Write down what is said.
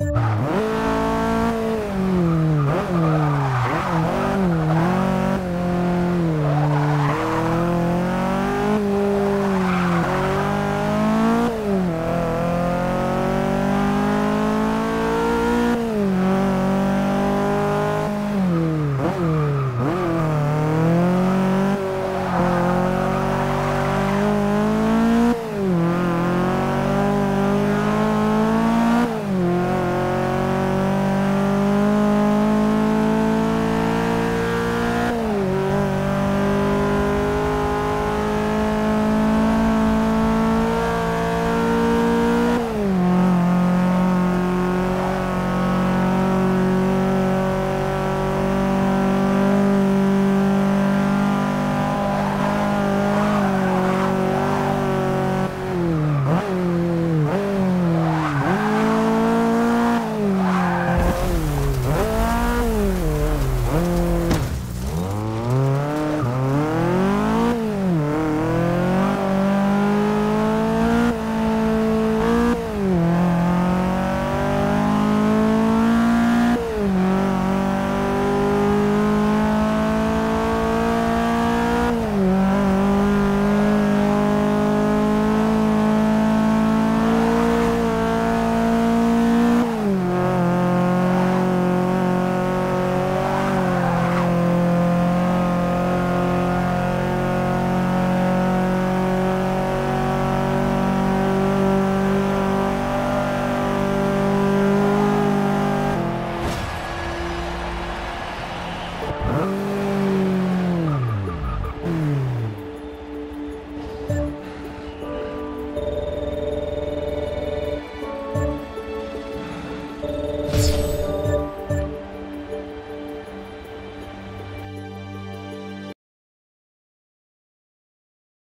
you